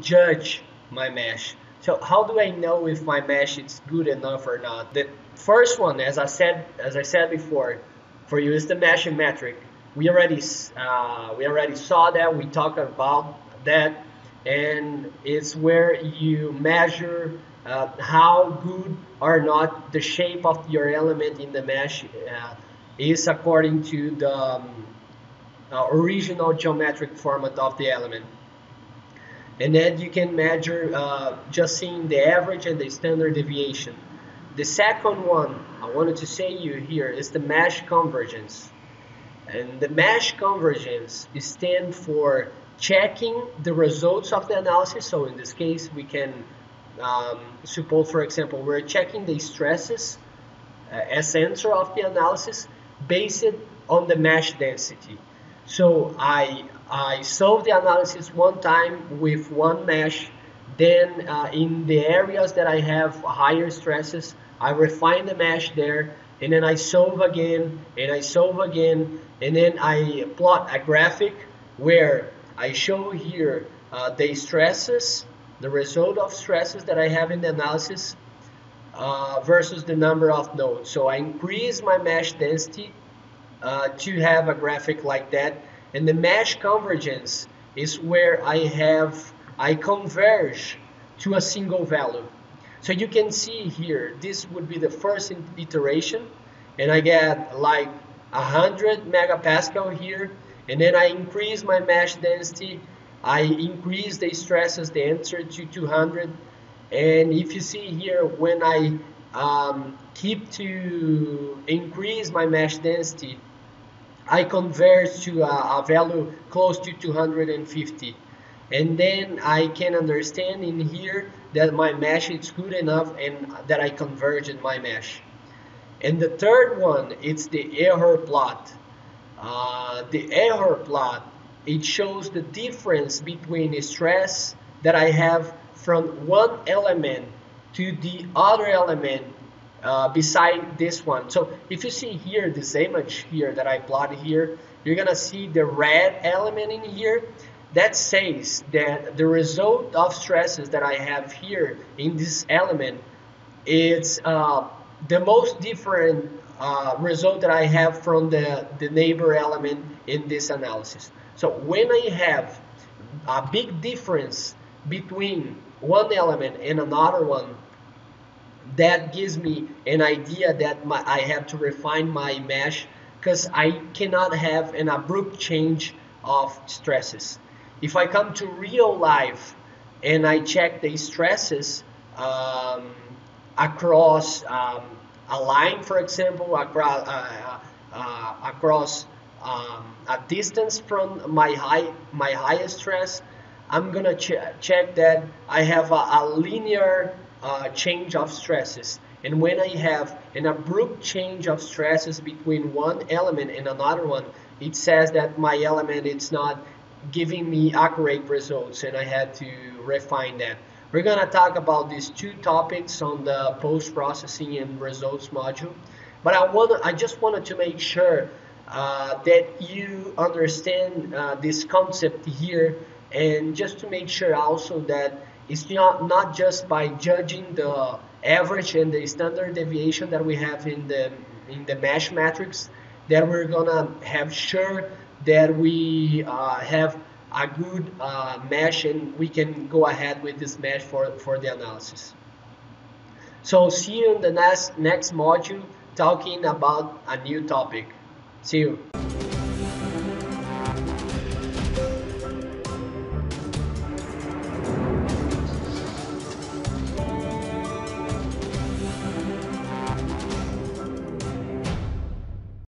judge my mesh. So how do I know if my mesh is good enough or not? The first one, as I said, as I said before, for you is the meshing metric. We already uh, we already saw that. We talked about that, and it's where you measure uh, how good or not the shape of your element in the mesh uh, is according to the um, uh, original geometric format of the element. And then you can measure uh, just seeing the average and the standard deviation. The second one I wanted to say you here is the mesh convergence. And the mesh convergence stands for checking the results of the analysis. So in this case, we can um, suppose, for example, we're checking the stresses uh, as answer of the analysis based on the mesh density. So I, I solve the analysis one time with one mesh, then uh, in the areas that I have higher stresses, I refine the mesh there, and then I solve again, and I solve again, and then I plot a graphic where I show here uh, the stresses, the result of stresses that I have in the analysis uh, versus the number of nodes. So I increase my mesh density uh, to have a graphic like that. And the mesh convergence is where I have, I converge to a single value. So you can see here, this would be the first iteration, and I get like 100 megapascal here, and then I increase my mesh density, I increase the stresses, the answer to 200, and if you see here, when I um, keep to increase my mesh density, I convert to a, a, value close to 250 and then I can understand in here that my mesh is good enough and that I converge in my mesh. And the third one it's the error plot. Uh, the error plot it shows the difference between the stress that I have from one element to the other element uh, beside this one. So if you see here, this image here that I plotted here, you're gonna see the red element in here. That says that the result of stresses that I have here in this element is uh, the most different uh, result that I have from the, the neighbor element in this analysis. So when I have a big difference between one element and another one that gives me an idea that my, I have to refine my mesh because I cannot have an abrupt change of stresses. If I come to real life and I check the stresses um, across um, a line, for example, across, uh, uh, across um, a distance from my high my highest stress, I'm gonna ch check that I have a, a linear uh, change of stresses. And when I have an abrupt change of stresses between one element and another one, it says that my element is not giving me accurate results and I had to refine that. We're gonna talk about these two topics on the post-processing and results module. But I want I just wanted to make sure uh, that you understand uh, this concept here and just to make sure also that it's not, not just by judging the average and the standard deviation that we have in the in the mesh matrix that we're gonna have sure that we uh, have a good uh, mesh and we can go ahead with this mesh for, for the analysis. So see you in the next, next module talking about a new topic. See you.